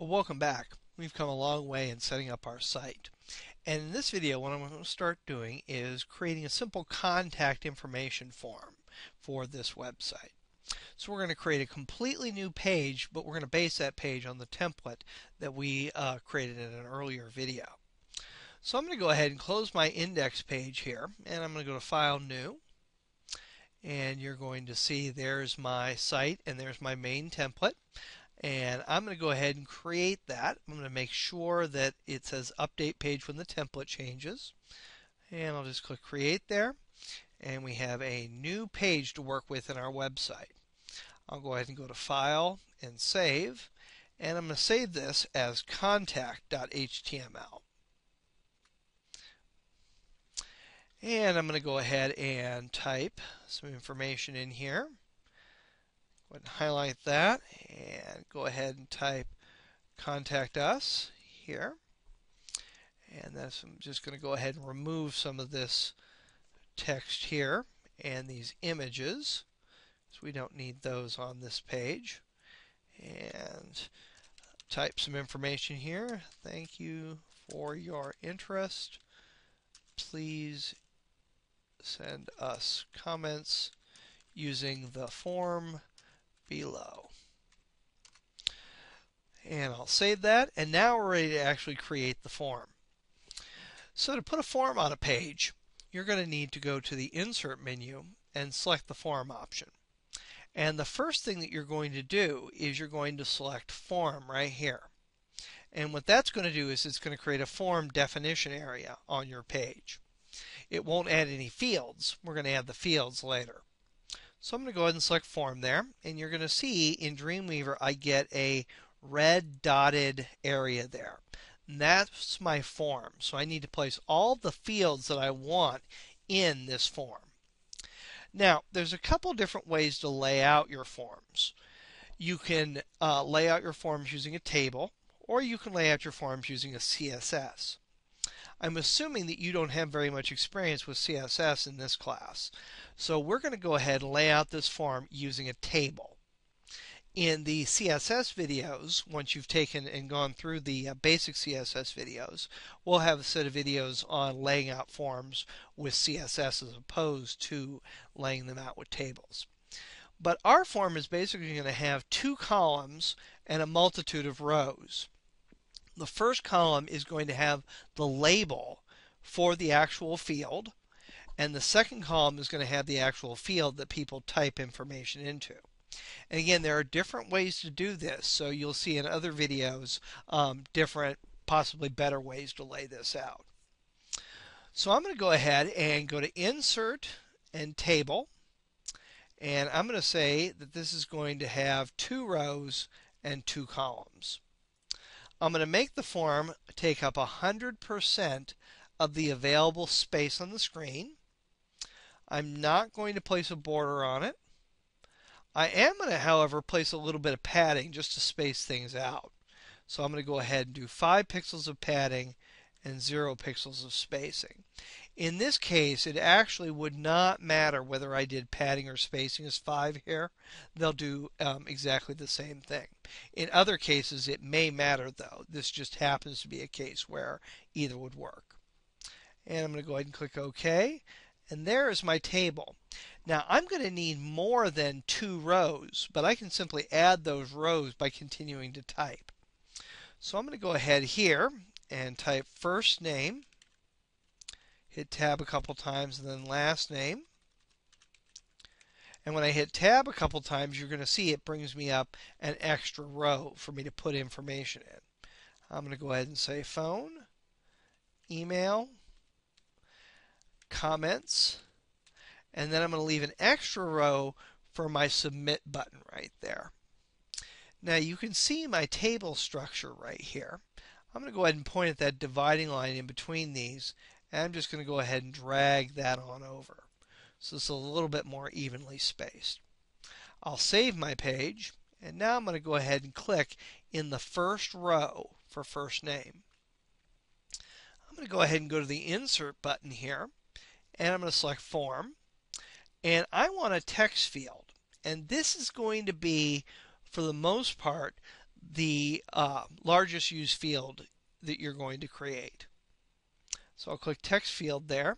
Well, welcome back. We've come a long way in setting up our site. And in this video, what I'm going to start doing is creating a simple contact information form for this website. So we're going to create a completely new page, but we're going to base that page on the template that we uh, created in an earlier video. So I'm going to go ahead and close my index page here, and I'm going to go to File, New. And you're going to see there's my site and there's my main template. And I'm going to go ahead and create that. I'm going to make sure that it says update page when the template changes. And I'll just click create there. And we have a new page to work with in our website. I'll go ahead and go to file and save. And I'm going to save this as contact.html. And I'm going to go ahead and type some information in here. Go and highlight that and go ahead and type contact us here. And then I'm just going to go ahead and remove some of this text here and these images. So we don't need those on this page. And type some information here. Thank you for your interest. Please send us comments using the form below. And I'll save that. And now we're ready to actually create the form. So to put a form on a page, you're going to need to go to the Insert menu and select the Form option. And the first thing that you're going to do is you're going to select Form right here. And what that's going to do is it's going to create a form definition area on your page. It won't add any fields. We're going to add the fields later. So I'm going to go ahead and select form there and you're going to see in Dreamweaver I get a red dotted area there. And that's my form. So I need to place all the fields that I want in this form. Now there's a couple different ways to lay out your forms. You can uh, lay out your forms using a table or you can lay out your forms using a CSS. I'm assuming that you don't have very much experience with CSS in this class. So we're going to go ahead and lay out this form using a table. In the CSS videos, once you've taken and gone through the uh, basic CSS videos, we'll have a set of videos on laying out forms with CSS as opposed to laying them out with tables. But our form is basically going to have two columns and a multitude of rows. The first column is going to have the label for the actual field, and the second column is going to have the actual field that people type information into. And again, there are different ways to do this, so you'll see in other videos um, different, possibly better ways to lay this out. So I'm going to go ahead and go to Insert and Table, and I'm going to say that this is going to have two rows and two columns. I'm going to make the form take up 100% of the available space on the screen. I'm not going to place a border on it. I am going to, however, place a little bit of padding just to space things out. So I'm going to go ahead and do 5 pixels of padding and 0 pixels of spacing. In this case, it actually would not matter whether I did padding or spacing as 5 here. They'll do um, exactly the same thing. In other cases, it may matter though. This just happens to be a case where either would work. And I'm going to go ahead and click OK. And there is my table. Now I'm going to need more than two rows, but I can simply add those rows by continuing to type. So I'm going to go ahead here and type first name hit tab a couple times and then last name. And when I hit tab a couple times, you're going to see it brings me up an extra row for me to put information in. I'm going to go ahead and say phone, email, comments, and then I'm going to leave an extra row for my submit button right there. Now you can see my table structure right here. I'm going to go ahead and point at that dividing line in between these and I'm just going to go ahead and drag that on over. So it's a little bit more evenly spaced. I'll save my page and now I'm going to go ahead and click in the first row for first name. I'm going to go ahead and go to the insert button here and I'm going to select form and I want a text field and this is going to be for the most part the uh, largest used field that you're going to create. So I'll click text field there.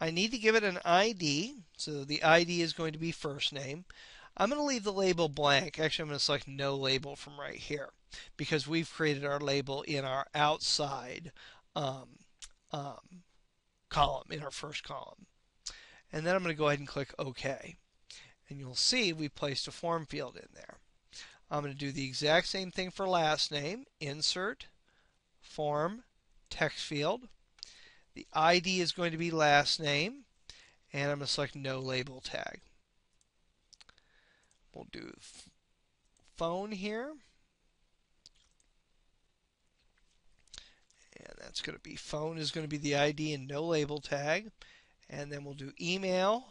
I need to give it an ID, so the ID is going to be first name. I'm going to leave the label blank. Actually, I'm going to select no label from right here because we've created our label in our outside um, um, column, in our first column. And then I'm going to go ahead and click OK. And you'll see we placed a form field in there. I'm going to do the exact same thing for last name. Insert, form, text field. The ID is going to be last name. And I'm going to select no label tag. We'll do phone here. And that's going to be phone is going to be the ID and no label tag. And then we'll do email.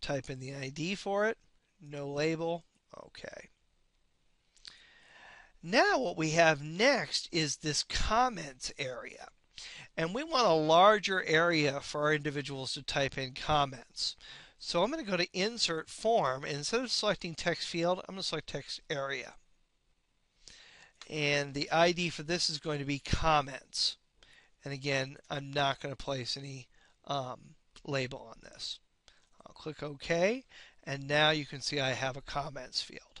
Type in the ID for it. No label. Okay. Now what we have next is this comments area. And we want a larger area for our individuals to type in comments. So I'm going to go to Insert Form. And instead of selecting Text Field, I'm going to select Text Area. And the ID for this is going to be Comments. And again, I'm not going to place any um, label on this. I'll click OK. And now you can see I have a Comments field.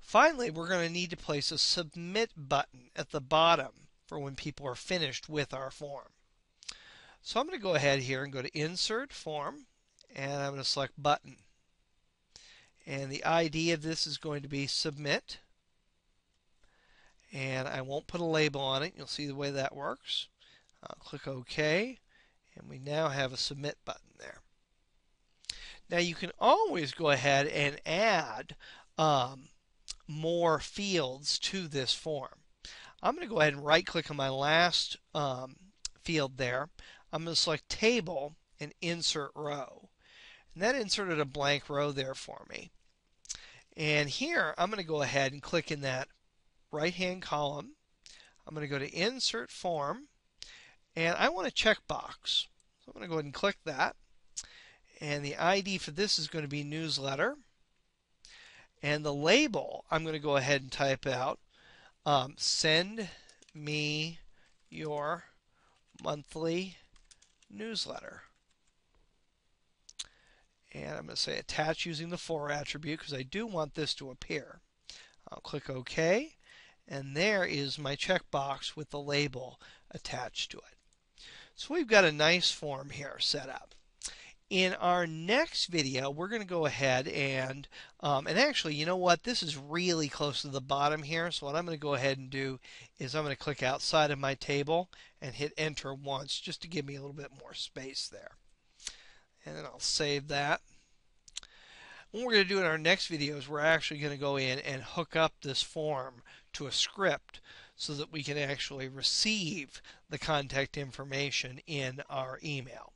Finally, we're going to need to place a Submit button at the bottom for when people are finished with our form. So I'm going to go ahead here and go to Insert Form, and I'm going to select Button. And the ID of this is going to be Submit. And I won't put a label on it. You'll see the way that works. I'll click OK, and we now have a Submit button there. Now you can always go ahead and add um, more fields to this form. I'm going to go ahead and right click on my last um, field there. I'm going to select table and insert row. And that inserted a blank row there for me. And here I'm going to go ahead and click in that right hand column. I'm going to go to insert form and I want a checkbox. So I'm going to go ahead and click that. And the ID for this is going to be newsletter. And the label I'm going to go ahead and type out um, send me your monthly newsletter. And I'm going to say attach using the for attribute because I do want this to appear. I'll click OK. And there is my checkbox with the label attached to it. So we've got a nice form here set up. In our next video, we're going to go ahead and, um, and actually, you know what? This is really close to the bottom here. So what I'm going to go ahead and do is I'm going to click outside of my table and hit enter once just to give me a little bit more space there. And then I'll save that. What we're going to do in our next video is we're actually going to go in and hook up this form to a script so that we can actually receive the contact information in our email.